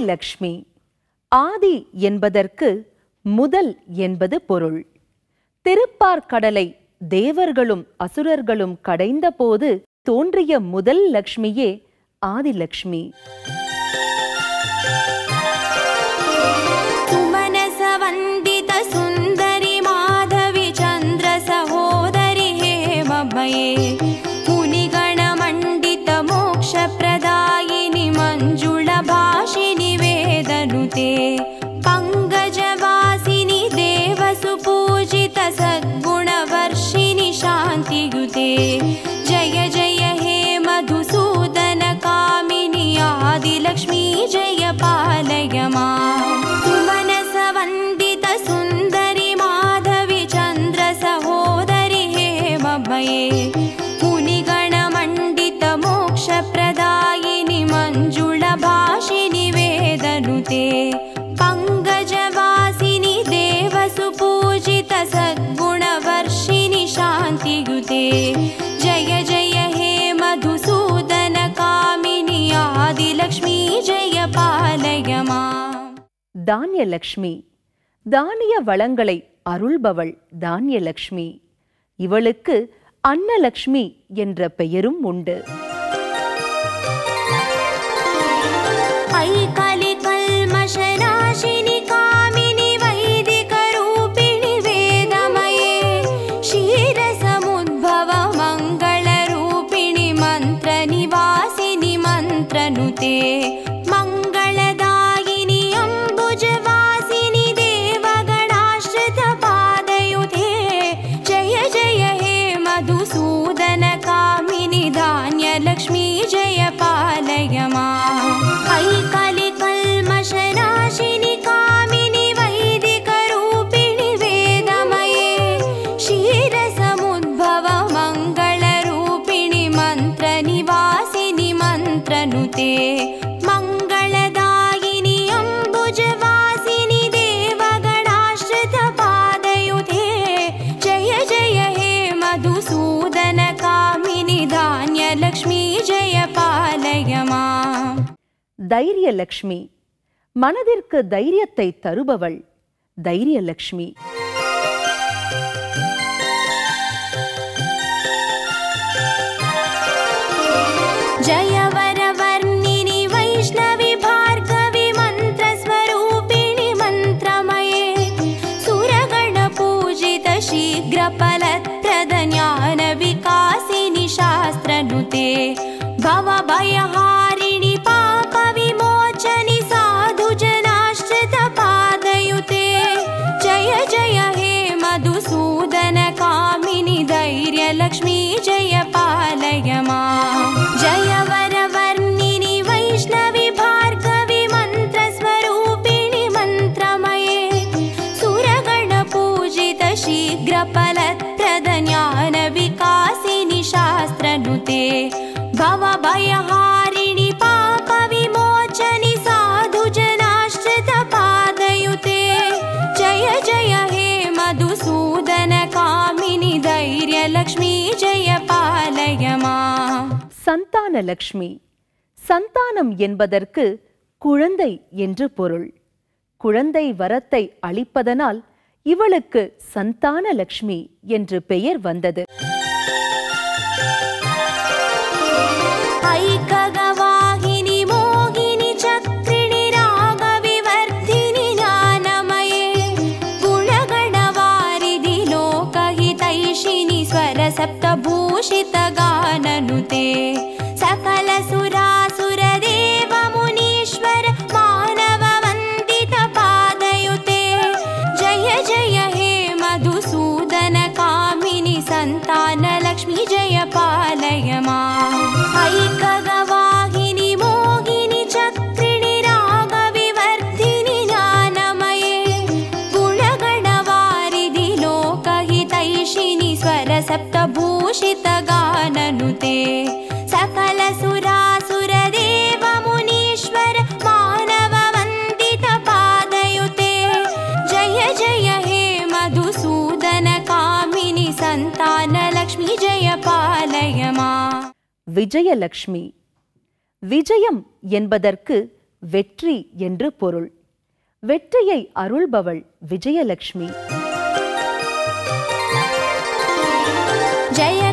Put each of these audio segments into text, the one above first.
லட்சுமி ஆதி என்பதற்கு முதல் என்பது பொருள். திருப்பார்கடலை தேவர்களும் அசுரர்களும் கடைந்தபோது தோன்றிய முதல் லக்ஷ்மியே ஆதி லக்ஷ்மி தானியலக்ஷ்மி. தானிய வளங்களை அருள்பவள் தானியலக்ஷ்மி. இவளுக்கு அன்னலக்ஷ்மி என்ற பெயரும் உண்டு. தைரியலக்ஷ்மி ஜெயபாலயமா தைரியலக்ஷ்மி மனதிற்கு தைரியத்தை தருபவள் தைரியலக்ஷ்மி आया சந்தான லக்ஷ்மி. சந்தானம் என்பதற்கு குழந்தை என்று பொருள். குழந்தை வரத்தை அளிப்பதனால் இவளுக்கு சந்தான லக்ஷ்மி என்று பெயர் வந்தது. सप्तभूषितगाननुते விஜயலக்ஷ்மி. விஜயம் என்பதற்கு வெற்றி என்று பொருள். வெற்றியை அருள்பவள் விஜயலக்ஷ்மி. ஜெய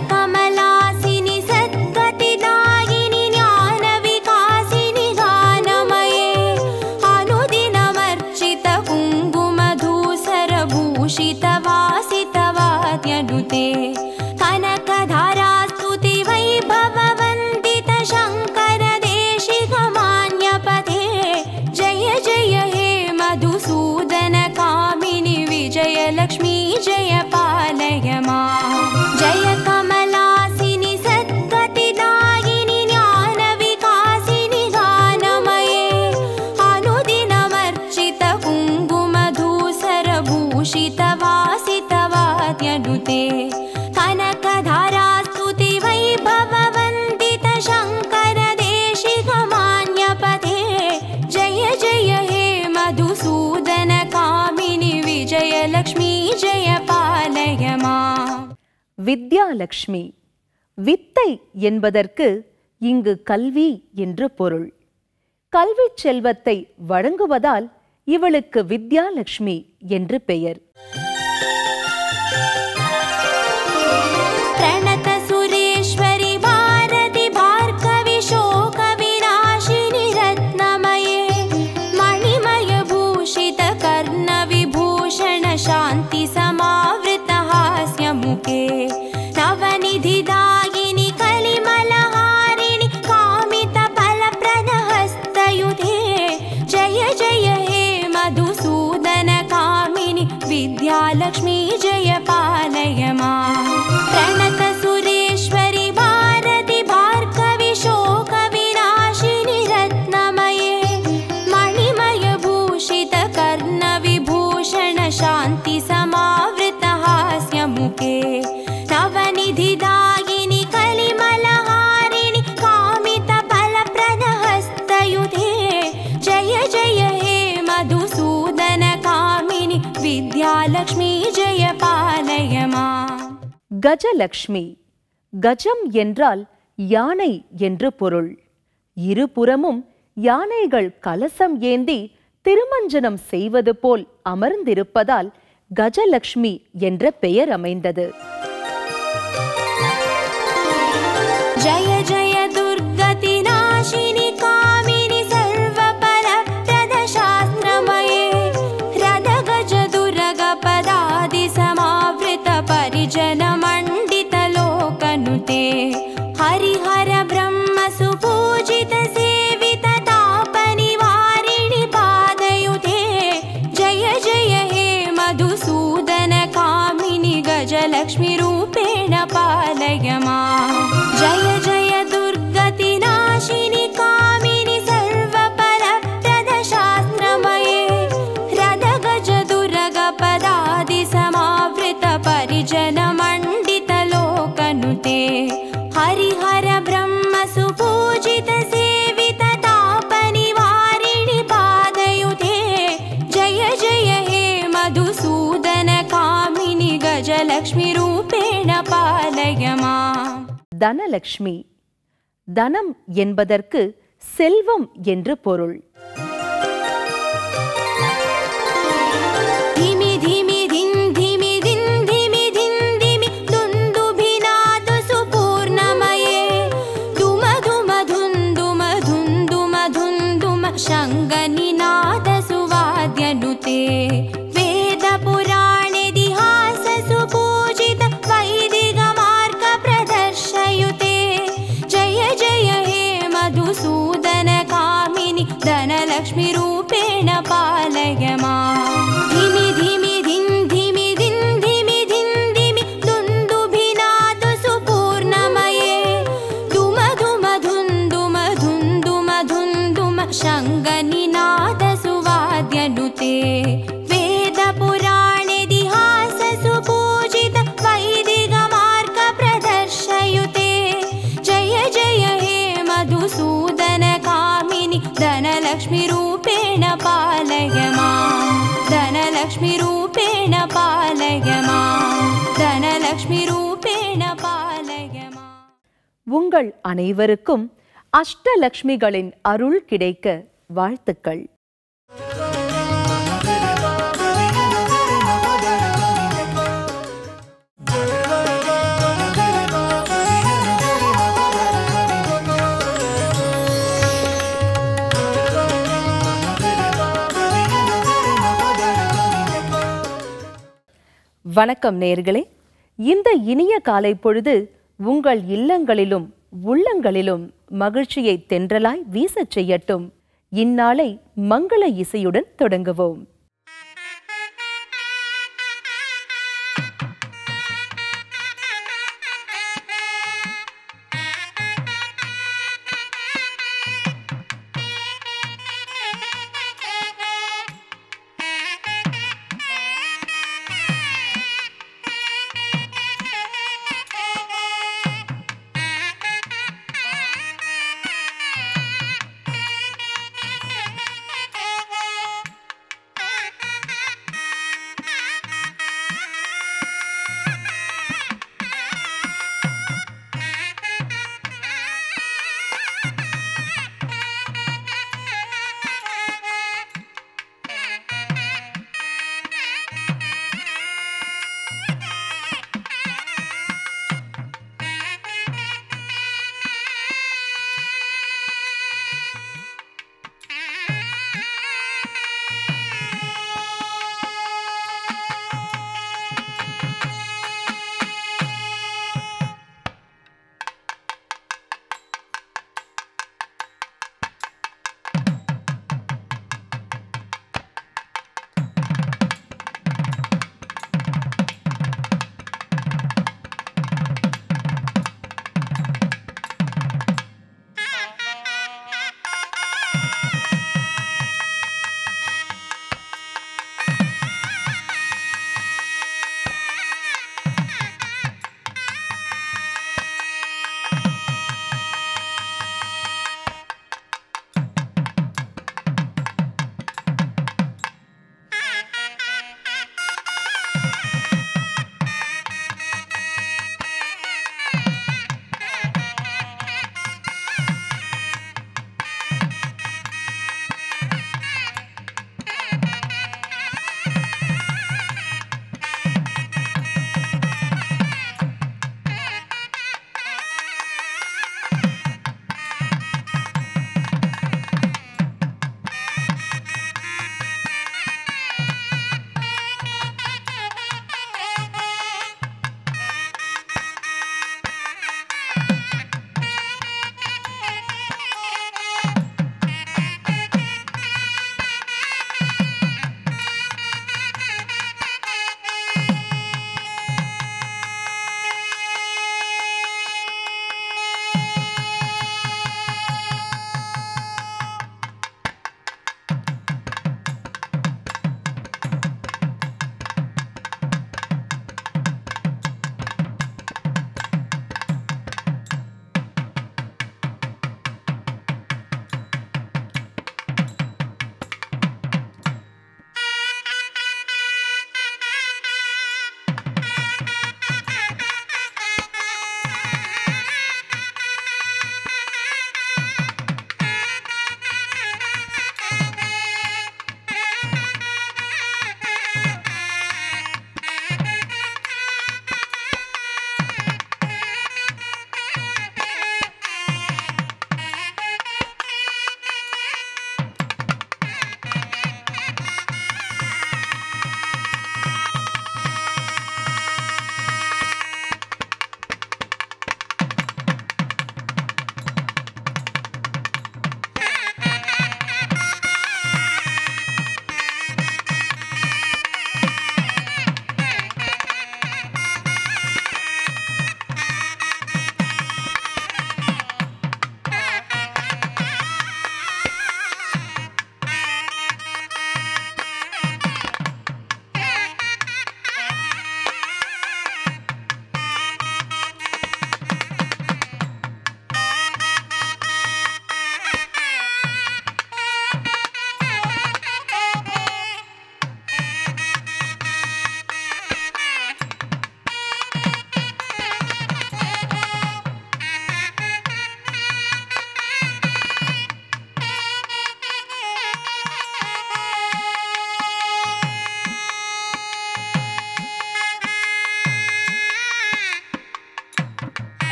வித்யாலக்ஷ்மி. வித்தை என்பதற்கு இங்கு கல்வி என்று பொருள். கல்விச் செல்வத்தை வழங்குவதால் இவளுக்கு வித்யாலக்ஷ்மி என்று பெயர். जय जय हे मधुसूदन कामिनि विद्यालक्ष्मी जय पार கஜலக்ஷ்மி. கஜம் என்றால் யானை என்று பொருள். இருபுறமும் யானைகள் கலசம் ஏந்தி திருமஞ்சனம் செய்வது போல் அமர்ந்திருப்பதால் கஜலக்ஷ்மி என்ற பெயர் அமைந்தது. ஜய ஜய Yeah. தனலக்ஷ்மி. தனம் என்பதற்கு செல்வம் என்று பொருள். உங்கள் அனைவருக்கும் அஷ்டலக்ஷ்மிகளின் அருள் கிடைக்க வாழ்த்துக்கள். வணக்கம் நேர்களே. இந்த இனிய காலை பொழுது உங்கள் இல்லங்களிலும் உள்ளங்களிலும் மகிழ்ச்சியை தென்றலாய் வீசச் செய்யட்டும். இந்நாளை மங்கள இசையுடன் தொடங்குவோம்.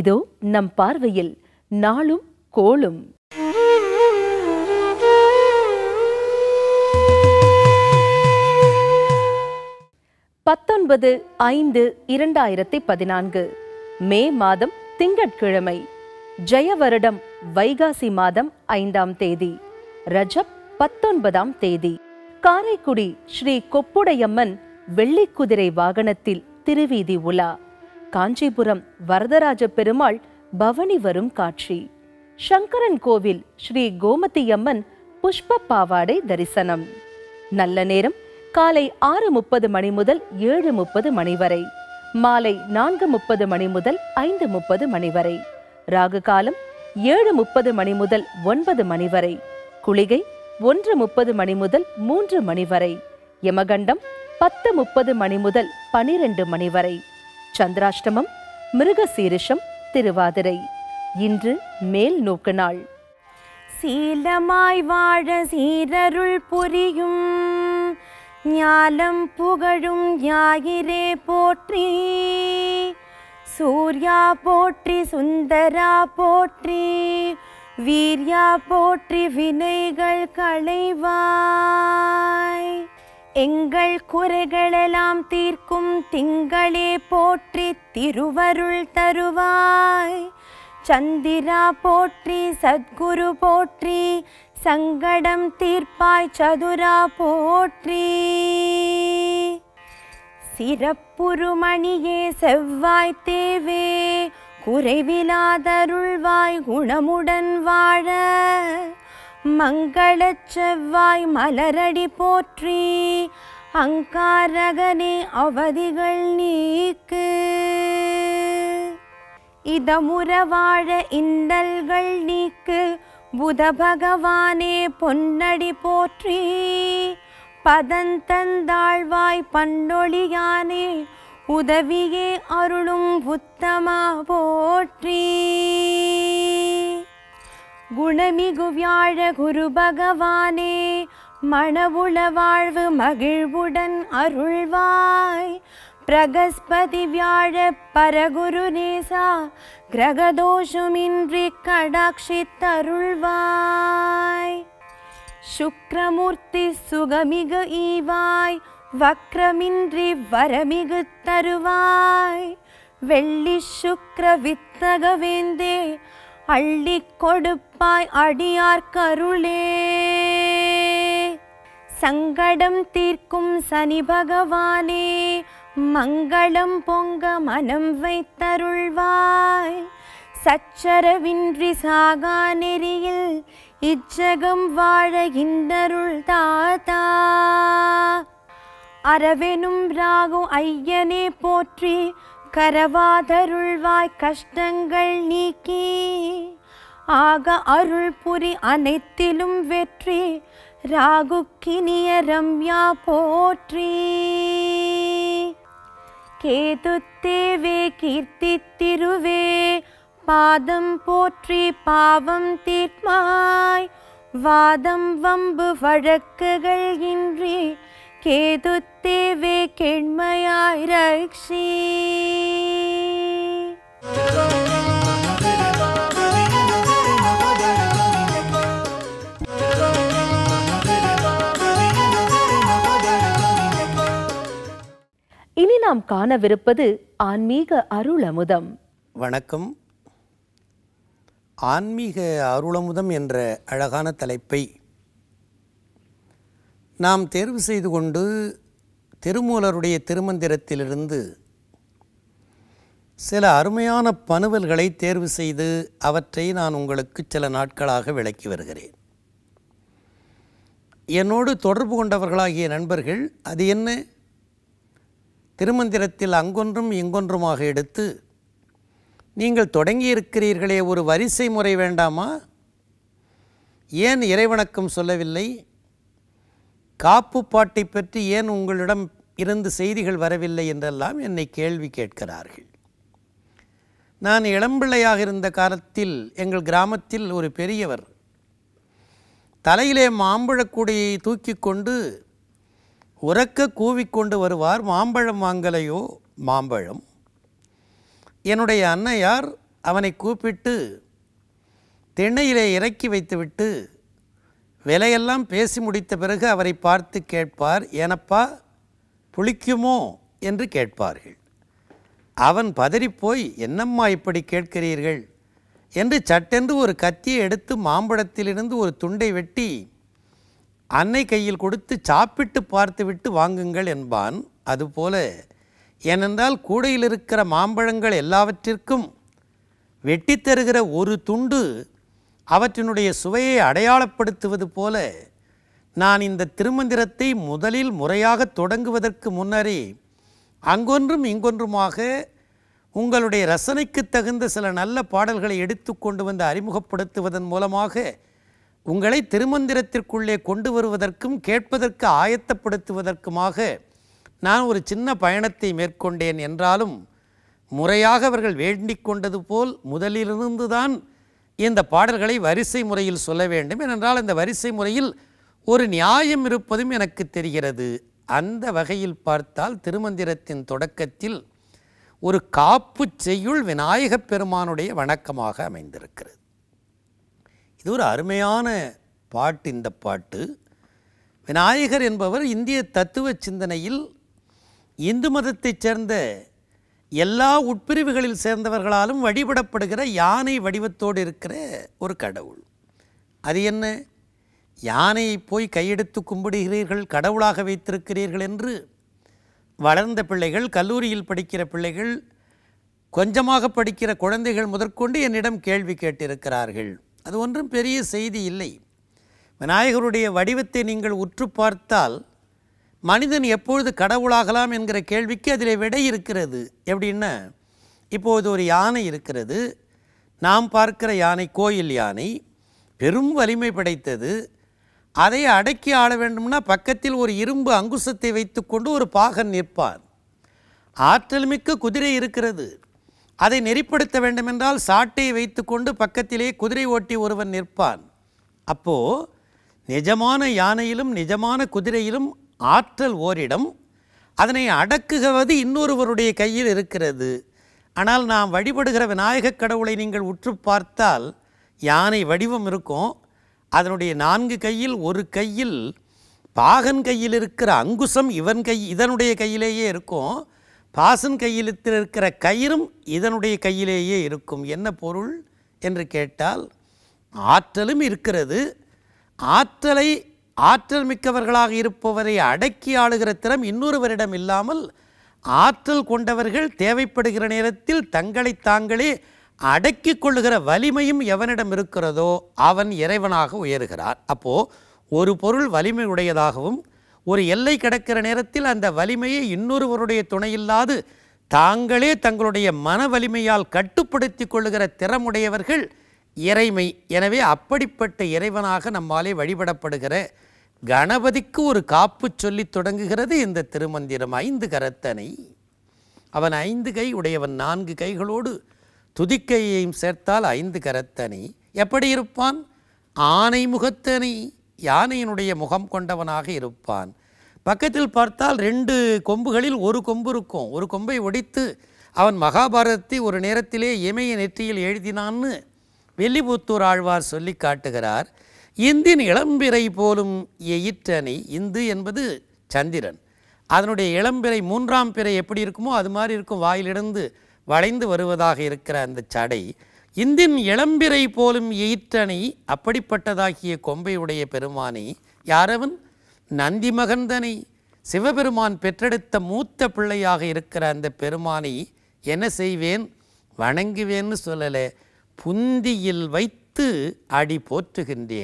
இதோ நம் பார்வையில் நாளும் கோளும். பத்தொன்பது ஐந்து இரண்டாயிரத்தி பதினான்கு. மே மாதம் திங்கட்கிழமை. ஜெய வருடம் வைகாசி மாதம் ஐந்தாம் தேதி. ரஜப் பத்தொன்பதாம் தேதி. காரைக்குடி ஸ்ரீ கொப்புடையம்மன் வெள்ளிக்குதிரை வாகனத்தில் திருவீதி உலா. காஞ்சிபுரம் வரதராஜ பெருமாள் பவனி வரும் காட்சி. சங்கரன் கோவில் ஸ்ரீ கோமதியம்மன் புஷ்ப பாவாடை தரிசனம். நல்ல நேரம் காலை ஆறு முப்பது மணி முதல் ஏழு முப்பது மணி வரை. மாலை நான்கு முப்பது மணி முதல் ஐந்து முப்பது மணி வரை. ராகு காலம் ஏழு முப்பது மணி முதல் ஒன்பது மணி வரை. குளிகை ஒன்று முப்பது மணி முதல் மூன்று மணி வரை. யமகண்டம் பத்து முப்பது மணி முதல் பனிரெண்டு மணி வரை. சந்திராஷ்டமம் மிருகசீரிஷம் திருவாதிரை. இன்று மேல் நோக்கு நாள். சீலமாய் வாழ சீரருள் புரியும் ஞாலம் புகழும் ஞாயிறே போற்றி. சூர்யா போற்றி சுந்தரா போற்றி வீர்யா போற்றி வினைகள் களைவாய். எங்கள் குறைகளெல்லாம் தீர்க்கும் திங்களே போற்றி திருவருள் தருவாய். சந்திரா போற்றி சத்குரு போற்றி சங்கடம் தீர்ப்பாய் சதுரா போற்றி. சிறப்புருமணியே செவ்வாய் தேவே குறைவிலாதருள்வாய் குணமுடன் வாழ. மங்களச் செவ்வாய் மலரடி போற்றி அங்காரகனே அவதிகள் நீக்கு. இதமுற வாழ இன்னல்கள் நீக்கு புத பகவானே பொன்னடி போற்றி. பதந்தந்தாழ்வாய் பண்டொழியானே உதவியே அருளும் உத்தமா போற்றி. குணமிகு வியாழ குரு பகவானே மணவுள வாழ்வு மகிழ்வுடன் அருள்வாய். பிரகஸ்பதி வியாழ பரகுரு நேசா கிரகதோஷமின்றி கடாட்சித்தருள்வாய். சுக்ரமூர்த்தி சுகமிகு ஈவாய் வக்ரமின்றி வரமிகு தருவாய். வெள்ளி சுக்ர வித்தகவேந்தே வேந்தே அள்ளி கொடுப்பாய் அடியார் கருளே. சங்கடம் தீர்க்கும் சனி பகவானே மங்களம் பொங்க மனம் வைத்தருள்வாய். சச்சரவின்றி சாகா நெறியில் இச்சகம் வாழ இந்தருள் தாத்தா. அரவெனும் ராகு ஐயனே போற்றி கரவாதருள்வாய் கஷ்டங்கள் நீக்கி ஆக அருள் புரி அனைத்திலும் வெற்றி ராகுக்கினிய ரம்யா போற்றி. கேது தேவே கீர்த்தி திருவே பாதம் போற்றி பாவம் தீர்மாய் வாதம் வம்பு வழக்குகள் இன்றி கேது தேவே கெண்மையாய் ரக்ஷி இனி நாம் காணவிருப்பது ஆன்மீக அருள் அமுதம் வணக்கம் ஆன்மீக அருளமுதம் என்ற அழகான தலைப்பை நாம் தேர்வு செய்து கொண்டு திருமூலருடைய திருமந்திரத்திலிருந்து சில அருமையான பணுவல்களை தேர்வு செய்து அவற்றை நான் உங்களுக்கு சில நாட்களாக விளக்கி வருகிறேன். என்னோடு தொடர்பு கொண்டவர்களாகிய நண்பர்கள் அது என்ன? திருமந்திரத்தில் அங்கொன்றும் இங்கொன்றுமாக எடுத்து நீங்கள் தொடங்கி இருக்கிறீர்களே ஒரு வரிசை முறை வேண்டாமா? ஏன் இறைவணக்கம் சொல்லவில்லை? காப்பு பாட்டை பற்றி ஏன் உங்களிடம் இருந்து செய்திகள் வரவில்லை என்றெல்லாம் என்னை கேள்வி கேட்கிறார்கள். நான் இளம்பிள்ளையாக இருந்த காலத்தில் எங்கள் கிராமத்தில் ஒரு பெரியவர் தலையிலே மாம்பழக்கூடையை தூக்கி கொண்டு உறக்க கூவிக்கொண்டு வருவார் மாம்பழம் வாங்கலையோ? மாம்பழம். என்னுடைய அன்னையார் அவனை கூப்பிட்டு திண்ணையிலே இறக்கி வைத்துவிட்டு விலையெல்லாம் பேசி முடித்த பிறகு அவரை பார்த்து கேட்பார் ஏனப்பா புளிக்குமோ? என்று கேட்பார்கள். அவன் பதறிப்போய் என்னம்மா இப்படி கேட்கிறீர்கள்? என்று சட்டென்று ஒரு கத்தியை எடுத்து மாம்பழத்திலிருந்து ஒரு துண்டை வெட்டி அன்னை கையில் கொடுத்து சாப்பிட்டு பார்த்துவிட்டு வாங்குங்கள் என்பான். அதுபோல ஏனென்றால் கூடையில் இருக்கிற மாம்பழங்கள் எல்லாவற்றிற்கும் வெட்டித் தருகிற ஒரு துண்டு அவற்றினுடைய சுவையை அடையாளப்படுத்துவது போல நான் இந்த திருமந்திரத்தை முதலில் முறையாக தொடங்குவதற்கு முன்னரே அங்கொன்றும் இங்கொன்றுமாக உங்களுடைய ரசனைக்கு தகுந்த சில நல்ல பாடல்களை எடுத்து கொண்டு வந்து அறிமுகப்படுத்துவதன் மூலமாக உங்களை திருமந்திரத்திற்குள்ளே கொண்டு வருவதற்கும் கேட்பதற்கு ஆயத்தப்படுத்துவதற்குமாக நான் ஒரு சின்ன பயணத்தை மேற்கொண்டேன் என்றாலும் முறையாக அவர்கள் வேண்டிக் கொண்டது போல் முதலிலிருந்து தான் இந்த பாடல்களை வரிசை முறையில் சொல்ல வேண்டும். ஏனென்றால் இந்த வரிசை முறையில் ஒரு நியாயம் இருப்பதும் எனக்கு தெரிகிறது. அந்த வகையில் பார்த்தால் திருமந்திரத்தின் தொடக்கத்தில் ஒரு காப்பு செய்யுள் விநாயகப் பெருமானுடைய வணக்கமாக அமைந்திருக்கிறது. இது ஒரு அருமையான பாட்டு இந்த பாட்டு. விநாயகர் என்பவர் இந்திய தத்துவ சிந்தனையில் இந்து மதத்தைச் சேர்ந்த எல்லா உட்பிரிவுகளில் சேர்ந்தவர்களாலும் வழிபடப்படுகிற யானை வடிவத்தோடு இருக்கிற ஒரு கடவுள். அது என்ன? யானையை போய் கையெடுத்து கும்பிடுகிறீர்கள் கடவுளாக வைத்திருக்கிறீர்கள் என்று வளர்ந்த பிள்ளைகள் கல்லூரியில் படிக்கிற பிள்ளைகள் கொஞ்சமாக படிக்கிற குழந்தைகள் முதற்கொண்டு என்னிடம் கேள்வி கேட்டிருக்கிறார்கள். அது ஒன்றும் பெரிய செய்தி இல்லை. விநாயகருடைய வடிவத்தை நீங்கள் உற்று பார்த்தால் மனிதன் எப்பொழுது கடவுளாகலாம் என்கிற கேள்விக்கு அதில் விடை இருக்கிறது. எப்படின்னா இப்போது ஒரு யானை இருக்கிறது. நாம் பார்க்கிற யானை கோயில் யானை பெரும் வலிமை படைத்தது. அதை அடக்கி ஆள வேண்டும்னா பக்கத்தில் ஒரு இரும்பு அங்குசத்தை வைத்துக்கொண்டு ஒரு பாகன் நிற்பார். ஆற்றல் மிக்க குதிரை இருக்கிறது. அதை நெறிப்படுத்த வேண்டுமென்றால் சாட்டையை வைத்துக்கொண்டு பக்கத்திலே குதிரை ஓட்டி ஒருவன் நிற்பான். அப்போது நிஜமான யானையிலும் நிஜமான குதிரையிலும் ஆற்றல் ஓரிடம் அதனை அடக்குவது இன்னொருவருடைய கையில் இருக்கிறது. ஆனால் நாம் வழிபடுகிற விநாயகக் கடவுளை நீங்கள் உற்று பார்த்தால் யானை வடிவம் இருக்கும். அதனுடைய நான்கு கையில் ஒரு கையில் பாகன் கையில் இருக்கிற அங்குசம் இவன் கை இதனுடைய கையிலேயே இருக்கும். பாசன் கையில் இருக்கிற கயிறும் இதனுடைய கையிலேயே இருக்கும். என்ன பொருள்? என்று கேட்டால் ஆற்றலும் இருக்கிறது. ஆற்றலை ஆற்றல் மிக்கவர்களாக இருப்பவரை அடக்கி ஆளுகிற திறம் இன்னொருவரிடம் இல்லாமல் ஆற்றல் கொண்டவர்கள் தேவைப்படுகிற நேரத்தில் தங்களை தாங்களே அடக்கி கொள்ளுகிற வலிமையும் எவனிடம் இருக்கிறதோ அவன் இறைவனாக உயர்கிறார். அப்போது ஒரு பொருள் வலிமை உடையதாகவும் ஒரு எல்லை கிடக்கிற நேரத்தில் அந்த வலிமையை இன்னொருவருடைய துணையில்லாது தாங்களே தங்களுடைய மன வலிமையால் கட்டுப்படுத்தி கொள்ளுகிற திறமுடையவர்கள் இறைமை. எனவே அப்படிப்பட்ட இறைவனாக நம்மாலே வழிபடப்படுகிற கணபதிக்கு ஒரு காப்பு சொல்லி தொடங்குகிறது இந்த திருமந்திரம் ஐந்து கரத்தனை. அவன் ஐந்து கை உடையவன் நான்கு கைகளோடு துதிக்கையையும் சேர்த்தால் ஐந்து கரத்தனை. எப்படி இருப்பான்? ஆனை முகத்தனை யானையினுடைய முகம் கொண்டவனாக இருப்பான். பக்கத்தில் பார்த்தால் ரெண்டு கொம்புகளில் ஒரு கொம்பு இருக்கும். ஒரு கொம்பை ஒடித்து அவன் மகாபாரதத்தை ஒரு நேரத்திலே இமய நெற்றியில் எழுதினான்னு வெள்ளிபுத்தூர் ஆழ்வார் சொல்லி காட்டுகிறார். இந்தின் இளம்பிறை போலும் எயிற்றனை இந்து என்பது சந்திரன். அதனுடைய இளம்பிறை மூன்றாம் பிறை எப்படி இருக்குமோ அது மாதிரி இருக்கும். வாயிலிருந்து வளைந்து வருவதாக இருக்கிற அந்த சடை இந்தின் இளம்பிறை போலும் எயிற்றணி அப்படிப்பட்டதாகிய கொம்பையுடைய பெருமானை யாரவன்? நந்தி மகந்தனை சிவபெருமான் பெற்றெடுத்த மூத்த பிள்ளையாக இருக்கிற அந்த பெருமானை என்ன செய்வேன்? வணங்குவேன்னு சொல்லலை. புந்தியில் வைத்து அடி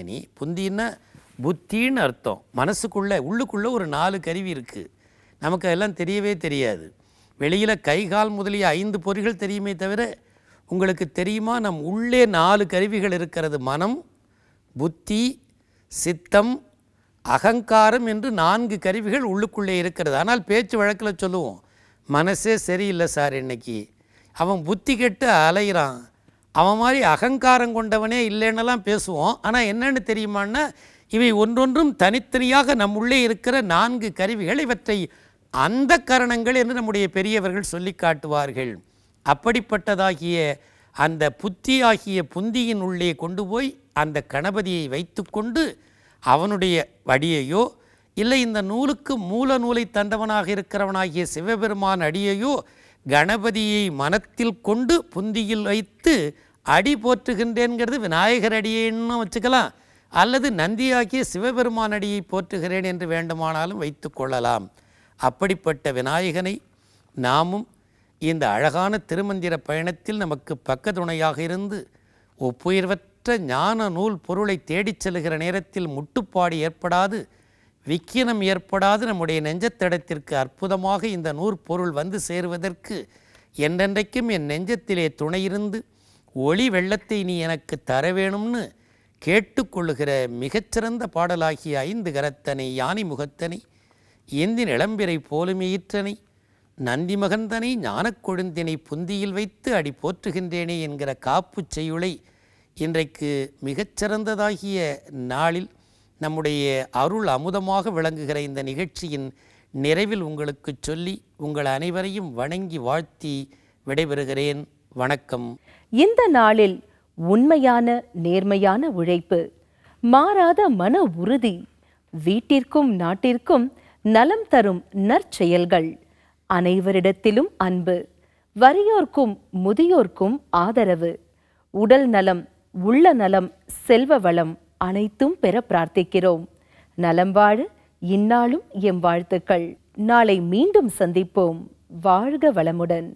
நீ புந்தின்னா புத்தின்னு அர்த்தம். மனசுக்குள்ளே உள்ளுக்குள்ளே ஒரு நாலு கருவி இருக்குது நமக்கு அதெல்லாம் தெரியவே தெரியாது. வெளியில் கை கால் முதலிய ஐந்து பொறிகள் தெரியுமே தவிர உங்களுக்கு தெரியுமா? நம் உள்ளே நாலு கருவிகள் இருக்கிறது. மனம் புத்தி சித்தம் அகங்காரம் என்று நான்கு கருவிகள் உள்ளுக்குள்ளே இருக்கிறது. ஆனால் பேச்சு வழக்கில் சொல்லுவோம் மனசே சரியில்லை சார் இன்னைக்கு. அவன் புத்தி கெட்டு அலைகிறான் அவன் மாதிரி அகங்காரம் கொண்டவனே இல்லைன்னெல்லாம் பேசுவோம். ஆனால் என்னென்னு தெரியுமான்னா இவை ஒன்றொன்றும் தனித்தனியாக நம் உள்ளே இருக்கிற நான்கு கருவிகள் இவற்றை அந்த கரணங்கள் என்று நம்முடைய பெரியவர்கள் சொல்லி காட்டுவார்கள். அப்படிப்பட்டதாகிய அந்த புத்தி ஆகிய புந்தியின் உள்ளே கொண்டு போய் அந்த கணபதியை வைத்துக்கொண்டு அவனுடைய வடியையோ இல்லை இந்த நூலுக்கு மூல நூலை தந்தவனாக இருக்கிறவனாகிய சிவபெருமான் அடியையோ கணபதியை மனத்தில் கொண்டு புந்தியில் வைத்து அடி போற்றுகின்றேன்கிறது விநாயகர் அடியேன்னு வச்சுக்கலாம். அல்லது நந்தியாகிய சிவபெருமான் அடியை போற்றுகிறேன் என்று வேண்டுமானாலும் வைத்து கொள்ளலாம். அப்படிப்பட்ட விநாயகனை நாமும் இந்த அழகான திருமந்திர பயணத்தில் நமக்கு பக்கத்துணையாக இருந்து ஒப்புயர்வற்ற ஞான நூல் பொருளை தேடிச் செல்கிற நேரத்தில் முட்டுப்பாடு ஏற்படாது. விக்கினம் ஏற்படாது. நம்முடைய நெஞ்சத்தடத்திற்கு அற்புதமாக இந்த நூற்பொருள் வந்து சேருவதற்கு என்றென்றைக்கும் என் நெஞ்சத்திலே துணையிருந்து ஒளி வெள்ளத்தை நீ எனக்கு தர வேணும்னு கேட்டுக்கொள்ளுகிற மிகச்சிறந்த பாடலாகிய ஐந்து கரத்தனை யானை முகத்தனை எந்தின் இளம்பிறை போலுமையிற்றனை நந்தி மகந்தனை ஞானக் கொழுந்தினை புந்தியில் வைத்து அடி போற்றுகின்றேனே என்கிற காப்புச் செய்யுளை இன்றைக்கு மிகச்சிறந்ததாகிய நாளில் நம்முடைய அருள் அமுதமாக விளங்குகிற இந்த நிகழ்ச்சியின் நிறைவில் உங்களுக்கு சொல்லி உங்கள் அனைவரையும் வணங்கி வாழ்த்தி விடைபெறுகிறேன். வணக்கம். இந்த நாளில் உண்மையான நேர்மையான உழைப்பு மாறாத மன உறுதி வீட்டிற்கும் நாட்டிற்கும் நலம் தரும் நற்செயல்கள் அனைவரிடத்திலும் அன்பு வறியோர்க்கும் முதியோர்க்கும் ஆதரவு உடல் நலம் உள்ள நலம் செல்வ வளம் அனைத்தும் பெற பிரார்த்திக்கிறோம். நலம் வாழ இந்நாளும் எம் வாழ்த்துக்கள். நாளை மீண்டும் சந்திப்போம். வாழ்க வளமுடன்.